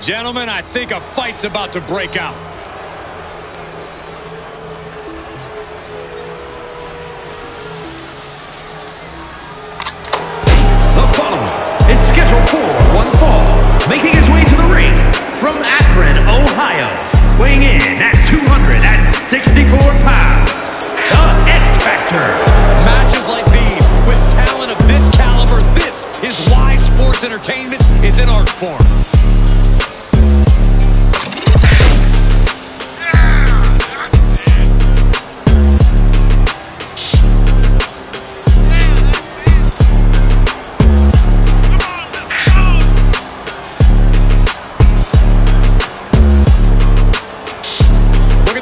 Gentlemen, I think a fight's about to break out. The following is scheduled for one fall, making his way to the ring from Akron, Ohio, weighing in at 264 pounds, the X Factor. Matches like these, with talent of this caliber, this is why sports entertainment is an art form.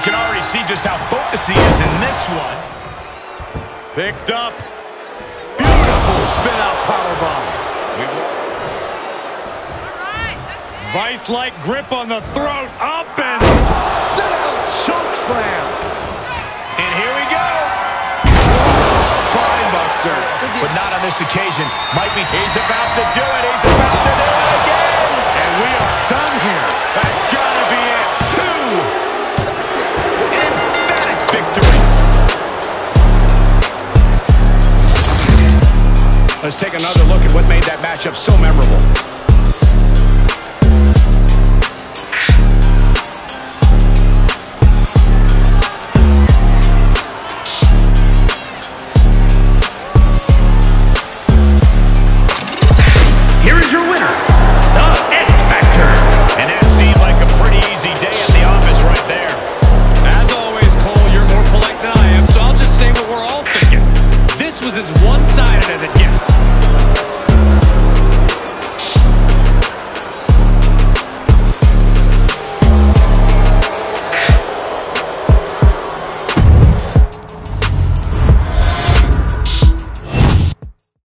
we can already see just how focused he is in this one. Picked up. Beautiful spin out powerbomb. Vice-like grip on the throat. Up and sit out choke slam. And here we go. Spine buster. But not on this occasion. Might be. He's about to do it. He's about to do it Let's take another look at what made that matchup so memorable.